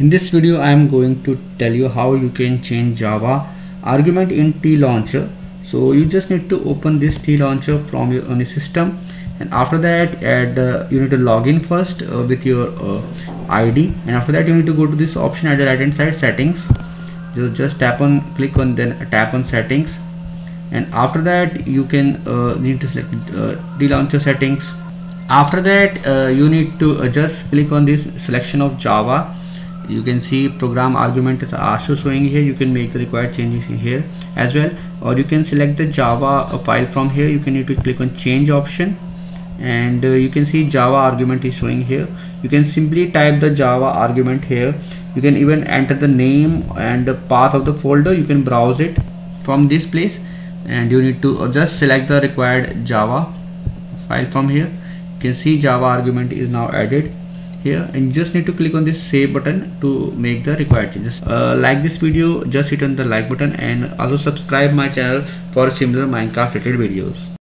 In this video I am going to tell you how you can change Java argument in TLauncher. So you just need to open this TLauncher from your own system. And after that add uh, you need to log in first uh, with your uh, ID and after that you need to go to this option at the right hand side settings. You just tap on click on then tap on settings. And after that you can uh, need to select uh, TLauncher settings. After that uh, you need to just click on this selection of Java you can see program argument is also showing here. You can make the required changes here as well. Or you can select the java file from here. You can need to click on change option. And uh, you can see java argument is showing here. You can simply type the java argument here. You can even enter the name and the path of the folder. You can browse it from this place. And you need to just select the required java file from here. You can see java argument is now added here and you just need to click on this save button to make the required changes. Uh, like this video just hit on the like button and also subscribe my channel for similar minecraft related videos